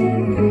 Música